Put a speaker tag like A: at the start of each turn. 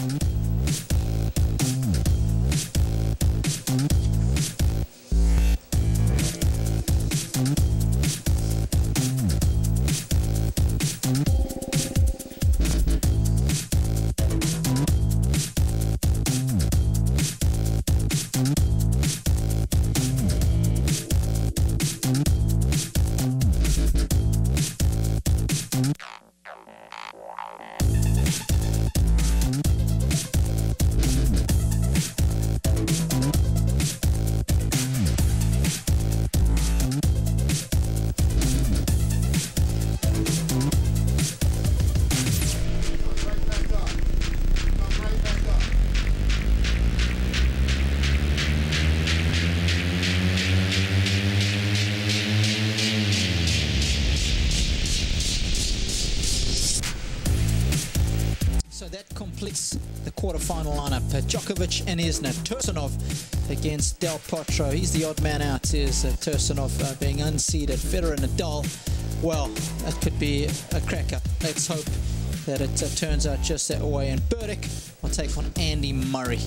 A: Bye. Quarterfinal lineup. Djokovic and Isner. Tursunov against Del Potro. He's the odd man out, is uh, Tursunov uh, being unseeded. Federer and Nadal, well, that could be a cracker. Let's hope that it uh, turns out just that way. And Berdych will take on Andy Murray.